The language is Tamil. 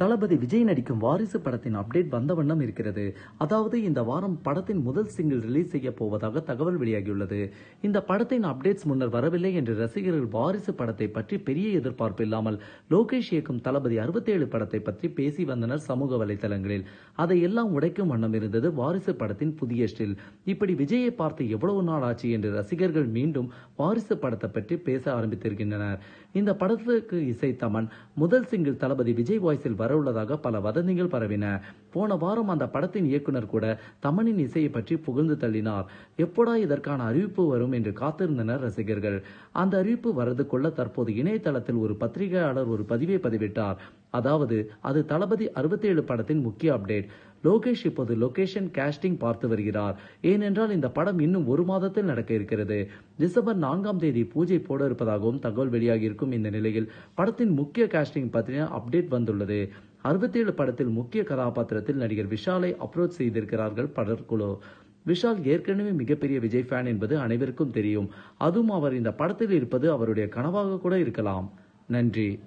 தளபதி விஜய் நடிக்கும் வாரிசு படத்தின் அப்டேட் வந்த வண்ணம் இருக்கிறது. அதாவது இந்த வாரம் படத்தின் முதல் சிங்கிள் ரிலீஸ் செய்ய போவதாக தகவல் வெளியாகியுள்ளது. இந்த படத்தின் அப்டேட்ஸ் முன்னர் வரவில்லை என்று ரசிகர்கள் வாரிசு படத்தை பற்றி பெரிய எதிர்பார்ப்பு இல்லாமல் லோகேஷ் இயக்கும் தளபதி 67 படத்தை பற்றி பேசி வந்தனர் சமூக வலைதளங்களில் அதை எல்லாம் உடைக்கும் வண்ணம் இருந்தது வாரிசு படத்தின் புதிய ஸ்டில். இப்படி விஜயை பார்த்து எவ்வளவு நாள் ஆச்சு என்று ரசிகர்கள் மீண்டும் வாரிசு படத்தை பற்றி பேச ஆரம்பித்திருக்கின்றனர். இந்த படத்துக்கு இசை தமன் முதல் சிங்கிள் தளபதி விஜய் வாய்ஸில் வரவுள்ளதாக பல வதந்திகள் பரவின. போன வாரம் அந்த படத்தின் இயக்குனர் கூட தமனின் இசையை பற்றி புகழ்ந்து தள்ளினார். எப்போடா இதற்கான அறிவிப்பு வரும் என்று காத்திருந்தனர் ரசிகர்கள். அந்த அறிவிப்பு வரதுக்குள்ள தற்போது இணையதளத்தில் ஒரு பத்திரிகையாளர் ஒரு பதிவை பதிவிட்டார். அதாவது அது தளபதி 67 படத்தின் முக்கிய அப்டேட். லோகேஷ் இப்போது லொகேஷன் கேஸ்டிங் பார்த்து வருகிறார். ஏனென்றால் இந்த படம் இன்னும் ஒரு மாதத்தில் நடக்க இருக்கிறது. டிசம்பர் நான்காம் தேதி பூஜை போட இருப்பதாகவும் தகவல் வெளியாகி இருக்கும் இந்த நிலையில் படத்தின் முக்கிய கேஸ்டிங் பற்றின அப்டேட் வந்துள்ளது. 67 படத்தில் முக்கிய கதாபாத்திரத்தில் நடிகர் விஷாலை அப்ரோச் செய்திருக்கிறார்கள் படற்குழு விஷால் ஏற்கனவே மிகப்பெரிய விஜய் ஃபேன் என்பது அனைவருக்கும் தெரியும். அதுவும் அவர் இந்த படத்தில் இருப்பது அவருடைய கனவாக கூட இருக்கலாம். நன்றி.